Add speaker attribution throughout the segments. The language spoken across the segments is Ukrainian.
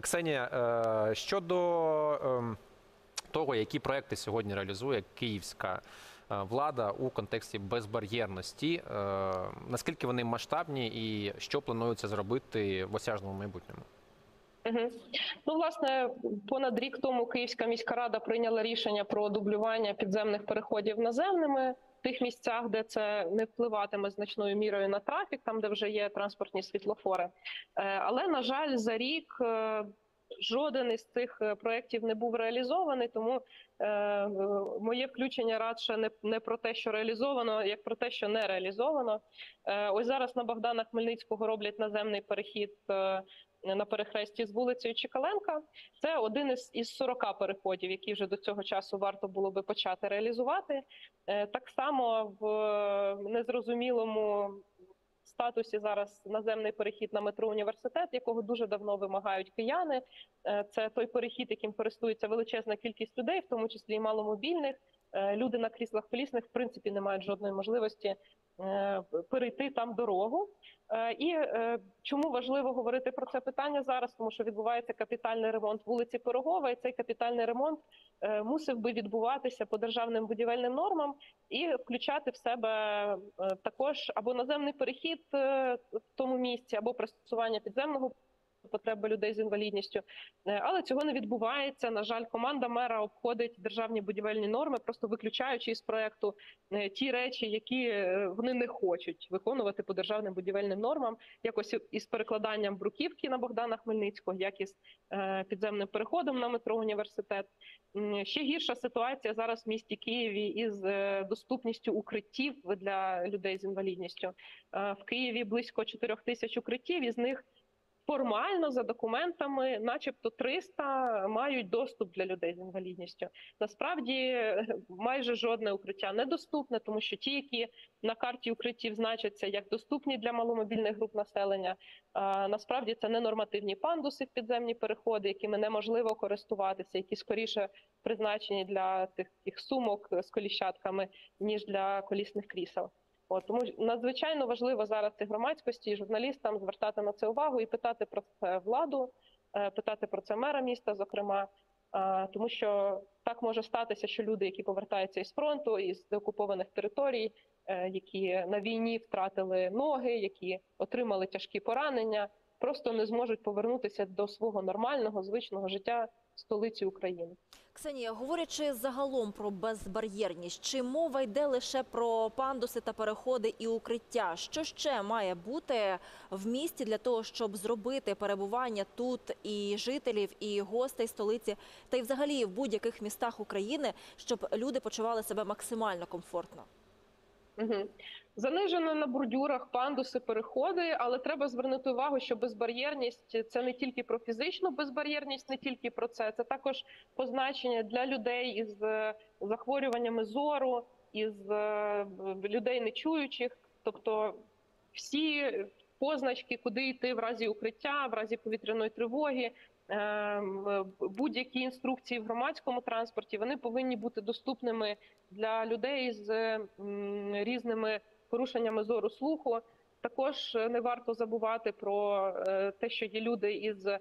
Speaker 1: Ксенія, е, щодо ем, того, які проекти сьогодні реалізує київська е, влада у контексті безбар'єрності, е, наскільки вони масштабні і що планується зробити в осяжному майбутньому?
Speaker 2: Ну, власне, понад рік тому Київська міська рада прийняла рішення про дублювання підземних переходів наземними тих місцях, де це не впливатиме значною мірою на трафік, там де вже є транспортні світлофори. Е, Але на жаль, за рік е, жоден із цих е, проєктів не був реалізований, тому е, моє включення радше не, не про те, що реалізовано, як про те, що не реалізовано. Е, Ось зараз на Богдана Хмельницького роблять наземний перехід. е, на перехресті з вулицею Чекаленка. Це один із із 40 переходів, які вже до цього часу варто було би почати реалізувати. Е, Так само в е, незрозумілому статусі зараз наземний перехід на метро університет, якого дуже давно вимагають кияни. Е, Це той перехід, яким користується величезна кількість людей, в тому числі і маломобільних. Е, Люди на кріслах колісних в принципі не мають жодної можливості перейти там дорогу. Е, І е, чому важливо говорити про це питання зараз? Тому що відбувається капітальний ремонт вулиці Пирогова, і цей капітальний ремонт е, мусив би відбуватися по державним будівельним нормам і включати в себе е, також або наземний перехід е, в тому місці, або пристосування підземного потреби людей з інвалідністю, Е, але цього не відбувається. На жаль, команда мера обходить державні будівельні норми, просто виключаючи із проекту е, ті речі, які е, вони не хочуть виконувати по державним будівельним нормам, якось із перекладанням бруківки на Богдана Хмельницького, як із підземним переходом на метро університет. Ще гірша ситуація зараз в місті Києві із доступністю укриттів для людей з інвалідністю. В Києві близько 4 тисяч укриттів, із них формально за документами, начебто 300 мають доступ для людей з інвалідністю. Насправді майже жодне укриття недоступне, тому що ті, які на карті укриттів значаться як доступні для маломобільних груп населення, насправді це ненормативні пандуси в підземні переходи, якими неможливо користуватися, які скоріше призначені для тих сумок з коліщатками, ніж для колісних крісел. От тому надзвичайно важливо зараз і громадськості, і журналістам звертати на це увагу і питати про це владу, е, питати про це мера міста, зокрема, тому що так може статися, що люди, які повертаються із фронту, із деокупованих територій, е, які на війні втратили ноги, які отримали тяжкі поранення, просто не зможуть повернутися до свого нормального звичного життя столиці України.
Speaker 3: Ксенія, говорячи загалом про безбар'єрність, чи мова йде лише про пандуси та переходи і укриття? Що ще має бути в місті для того, щоб зробити перебування тут і жителів, і гостей столиці, та й взагалі в будь-яких містах України, щоб люди почували себе максимально комфортно?
Speaker 2: Угу. Занижено на бордюрах, пандуси, переходи, але треба звернути увагу, що безбар'єрність це не тільки про фізичну безбар'єрність, не тільки про це. Це також позначення для людей із е, захворюваннями зору, із е, людей нечуючих, тобто всі позначки, куди йти в разі укриття, в разі повітряної тривоги. Ем, Будь-які інструкції в громадському транспорті вони повинні бути доступними для людей з різними порушеннями зору слуху. Також не варто забувати про е, те, що є люди із е,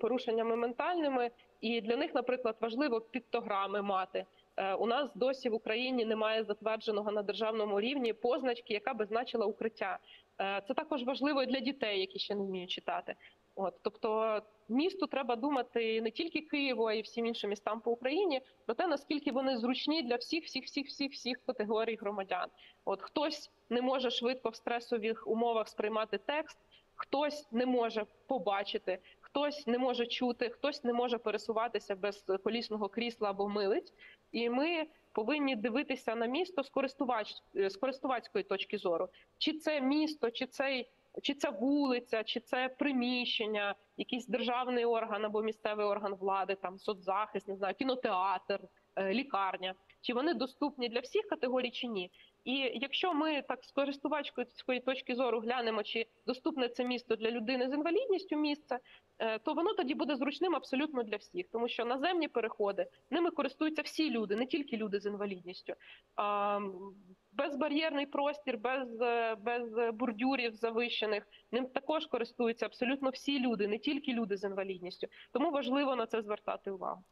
Speaker 2: порушеннями ментальними, і для них, наприклад, важливо піктограми мати. Е, У нас досі в Україні немає затвердженого на державному рівні позначки, яка би значила укриття. Це також важливо і для дітей, які ще не вміють читати. От, тобто місту треба думати не тільки Києву, а й всім іншим містам по Україні про те, наскільки вони зручні для всіх, всіх, всіх, всіх, всіх категорій громадян. От хтось не може швидко в стресових умовах сприймати текст, хтось не може побачити, хтось не може чути, хтось не може пересуватися без колісного крісла або милиць. І ми повинні дивитися на місто з користувач з користувацької точки зору, чи це місто, чи цей. Чи це вулиця, чи це приміщення, якийсь державний орган або місцевий орган влади, там соцзахист, не знаю, кінотеатр, е, лікарня. Чи вони доступні для всіх категорій, чи ні? І якщо ми так з користувацької точки зору глянемо, чи доступне це місто для людини з інвалідністю місце, е, то воно тоді буде зручним абсолютно для всіх, тому що наземні переходи ними користуються всі люди, не тільки люди з інвалідністю. Безбар'єрний простір, без, е, без бордюрів завищених, ним також користуються абсолютно всі люди, не тільки люди з інвалідністю. Тому важливо на це звертати увагу.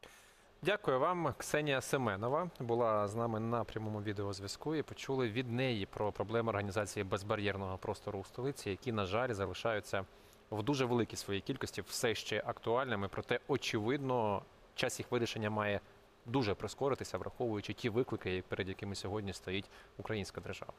Speaker 1: Дякую вам. Ксенія Семенова була з нами на прямому відеозв'язку і почули від неї про проблеми організації безбар'єрного простору у столиці, які, на жаль, залишаються в дуже великій своїй кількості все ще актуальними. Проте, очевидно, час їх вирішення має дуже прискоритися, враховуючи ті виклики, перед якими сьогодні стоїть українська держава.